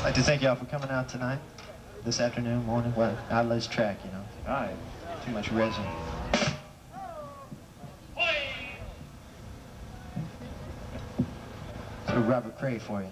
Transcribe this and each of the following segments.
I'd like to thank y'all for coming out tonight, this afternoon, morning, well, out of this track, you know. All right, too much resin. So Robert Cray for you.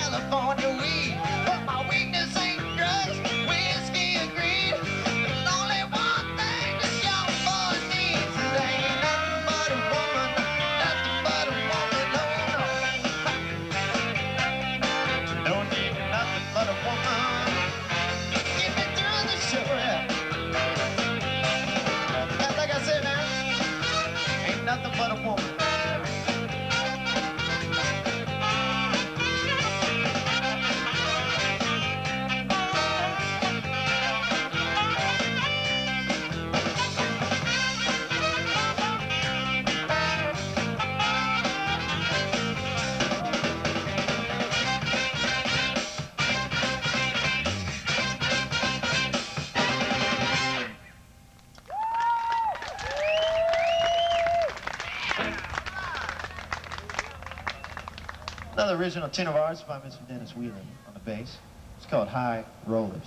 California weed. Another original tune of ours by Mr. Dennis Wheeler on the bass. It's called High Rollers.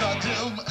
touch him.